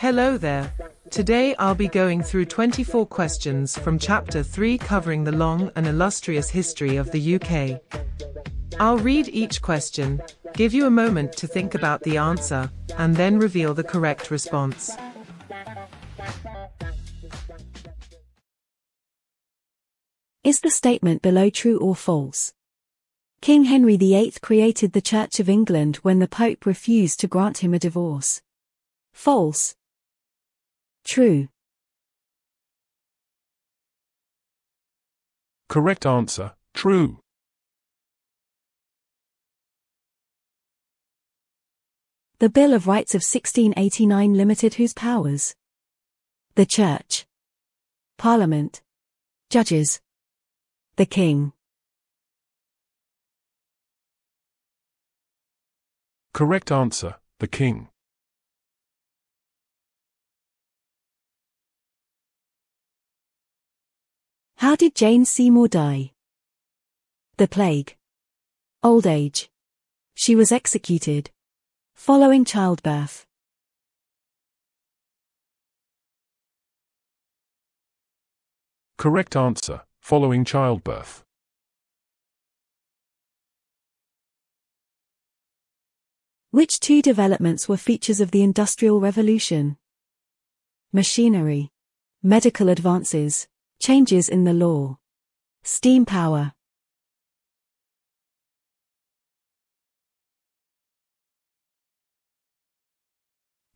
Hello there. Today I'll be going through 24 questions from Chapter 3 covering the long and illustrious history of the UK. I'll read each question, give you a moment to think about the answer, and then reveal the correct response. Is the statement below true or false? King Henry VIII created the Church of England when the Pope refused to grant him a divorce. False. True. Correct answer, true. The Bill of Rights of 1689 limited whose powers? The Church. Parliament. Judges. The King. Correct answer, the king. How did Jane Seymour die? The plague. Old age. She was executed. Following childbirth. Correct answer, following childbirth. Which two developments were features of the Industrial Revolution? Machinery. Medical advances. Changes in the law. Steam power.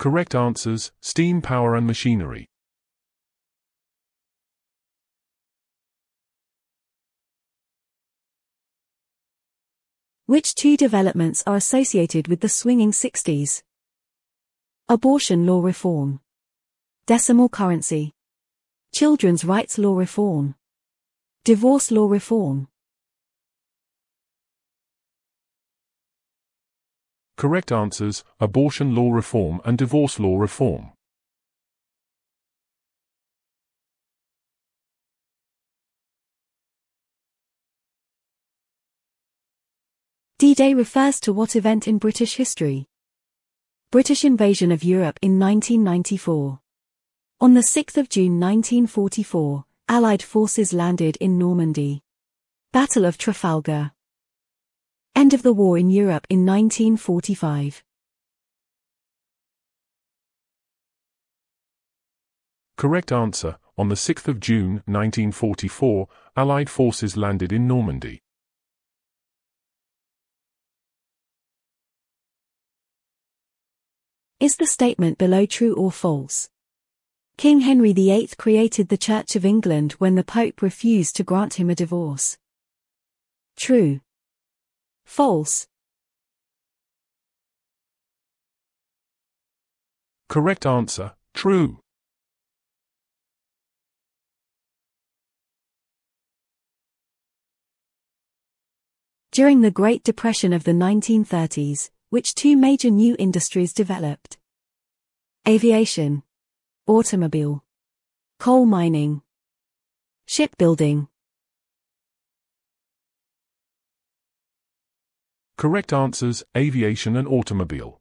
Correct answers, steam power and machinery. Which two developments are associated with the swinging 60s? Abortion law reform. Decimal currency. Children's rights law reform. Divorce law reform. Correct answers, abortion law reform and divorce law reform. D-Day refers to what event in British history? British invasion of Europe in 1994. On the 6th of June 1944, Allied forces landed in Normandy. Battle of Trafalgar. End of the war in Europe in 1945. Correct answer, on the 6th of June 1944, Allied forces landed in Normandy. Is the statement below true or false? King Henry VIII created the Church of England when the Pope refused to grant him a divorce. True. False. Correct answer, true. During the Great Depression of the 1930s, which two major new industries developed? Aviation. Automobile. Coal mining. Shipbuilding. Correct answers, aviation and automobile.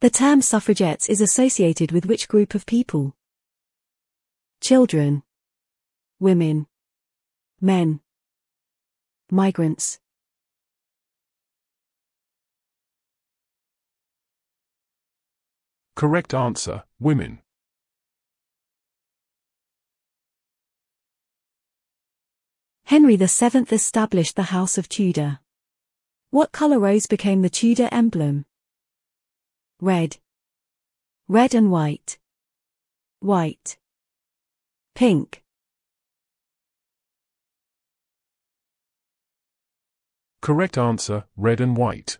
The term suffragettes is associated with which group of people? Children. Women. Men. Migrants. Correct answer, women. Henry VII established the House of Tudor. What color rose became the Tudor emblem? Red. Red and white. White. Pink. Correct answer, red and white.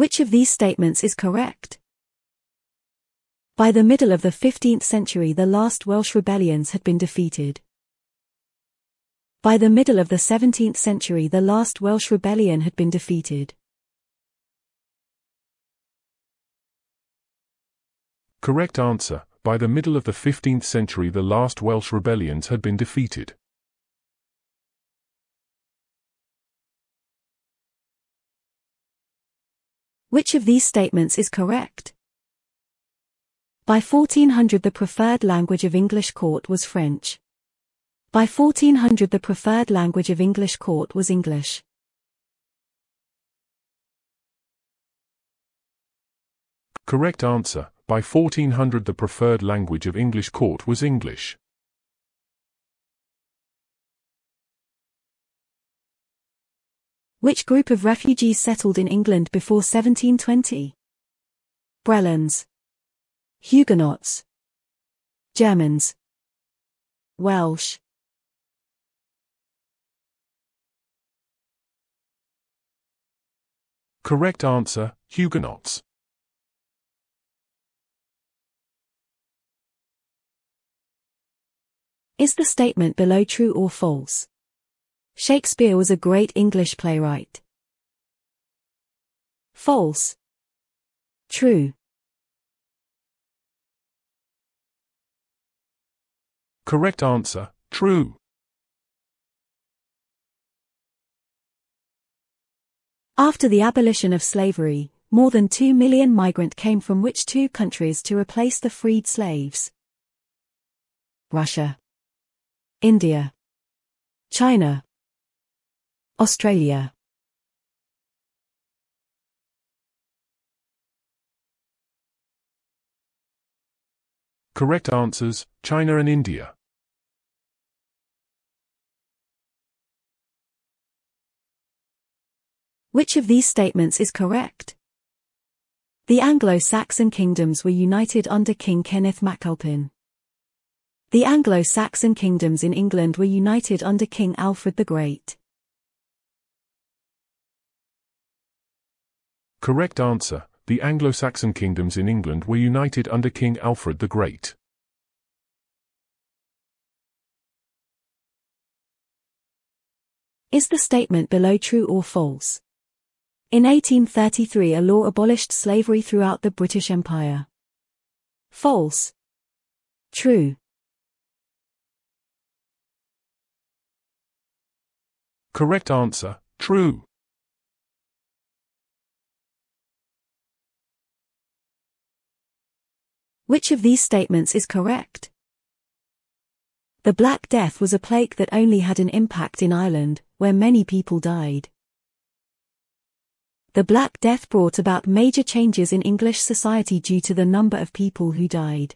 Which of these statements is correct? By the middle of the 15th century the last Welsh rebellions had been defeated. By the middle of the 17th century the last Welsh rebellion had been defeated. Correct answer, by the middle of the 15th century the last Welsh rebellions had been defeated. Which of these statements is correct? By 1400 the preferred language of English court was French. By 1400 the preferred language of English court was English. Correct answer. By 1400 the preferred language of English court was English. Which group of refugees settled in England before 1720? Bretons. Huguenots. Germans. Welsh. Correct answer, Huguenots. Is the statement below true or false? Shakespeare was a great English playwright. False. True. Correct answer, true. After the abolition of slavery, more than 2 million migrant came from which two countries to replace the freed slaves? Russia. India. China. Australia. Correct answers, China and India. Which of these statements is correct? The Anglo-Saxon kingdoms were united under King Kenneth MacAlpin. The Anglo-Saxon kingdoms in England were united under King Alfred the Great. Correct answer. The Anglo-Saxon kingdoms in England were united under King Alfred the Great. Is the statement below true or false? In 1833 a law abolished slavery throughout the British Empire. False. True. Correct answer, true. Which of these statements is correct? The Black Death was a plague that only had an impact in Ireland, where many people died. The Black Death brought about major changes in English society due to the number of people who died.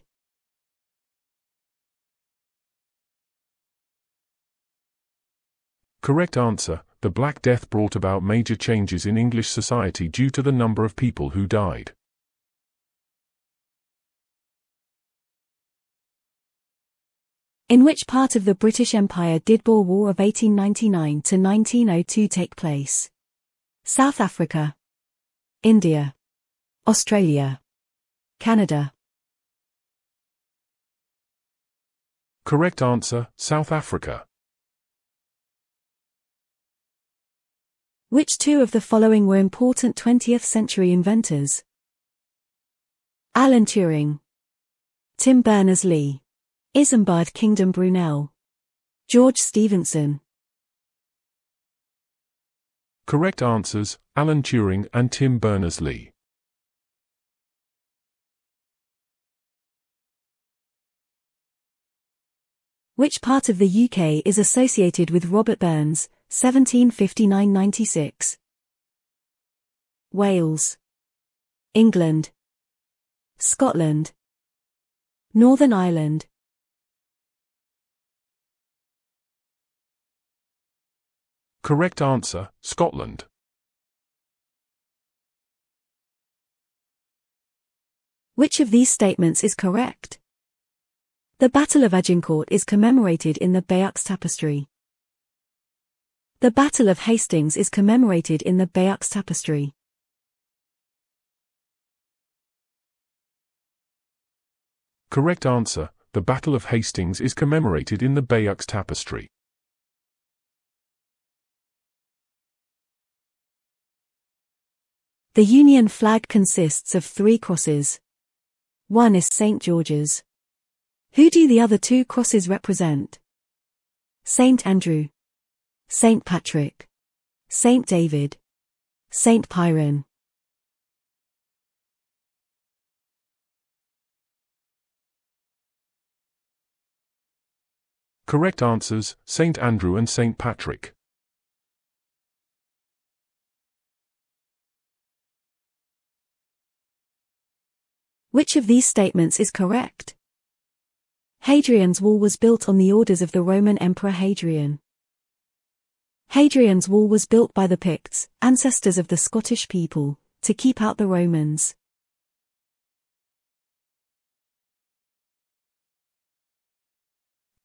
Correct answer. The Black Death brought about major changes in English society due to the number of people who died. In which part of the British Empire did Boer War of 1899 to 1902 take place? South Africa. India. Australia. Canada. Correct answer, South Africa. Which two of the following were important 20th century inventors? Alan Turing. Tim Berners-Lee. Isambard Kingdom Brunel. George Stephenson. Correct answers, Alan Turing and Tim Berners-Lee. Which part of the UK is associated with Robert Burns, 1759-96? Wales. England. Scotland. Northern Ireland. Correct answer, Scotland. Which of these statements is correct? The Battle of Agincourt is commemorated in the Bayeux Tapestry. The Battle of Hastings is commemorated in the Bayeux Tapestry. Correct answer, the Battle of Hastings is commemorated in the Bayeux Tapestry. The Union flag consists of three crosses. One is St. George's, Who do the other two crosses represent? Saint Andrew, Saint Patrick, Saint David, Saint Piran. Correct answers St. Andrew and St. Patrick. Which of these statements is correct? Hadrian's wall was built on the orders of the Roman Emperor Hadrian. Hadrian's wall was built by the Picts, ancestors of the Scottish people, to keep out the Romans.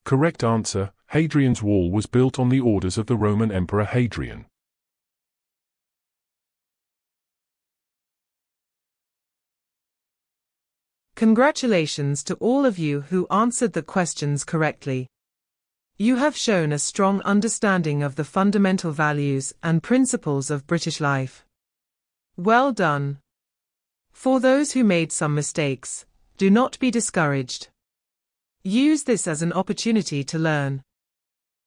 Correct answer Hadrian's wall was built on the orders of the Roman Emperor Hadrian. Congratulations to all of you who answered the questions correctly. You have shown a strong understanding of the fundamental values and principles of British life. Well done. For those who made some mistakes, do not be discouraged. Use this as an opportunity to learn.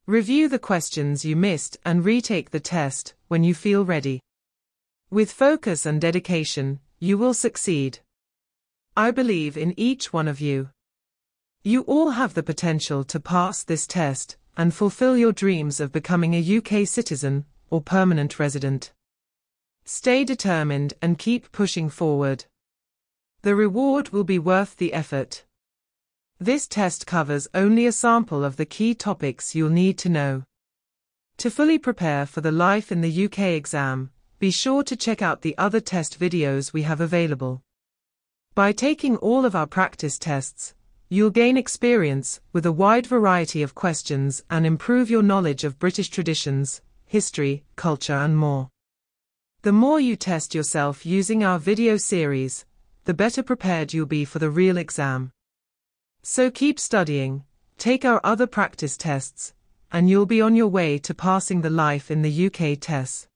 Review the questions you missed and retake the test when you feel ready. With focus and dedication, you will succeed. I believe in each one of you. You all have the potential to pass this test and fulfill your dreams of becoming a UK citizen or permanent resident. Stay determined and keep pushing forward. The reward will be worth the effort. This test covers only a sample of the key topics you'll need to know. To fully prepare for the Life in the UK exam, be sure to check out the other test videos we have available. By taking all of our practice tests, you'll gain experience with a wide variety of questions and improve your knowledge of British traditions, history, culture and more. The more you test yourself using our video series, the better prepared you'll be for the real exam. So keep studying, take our other practice tests, and you'll be on your way to passing the Life in the UK tests.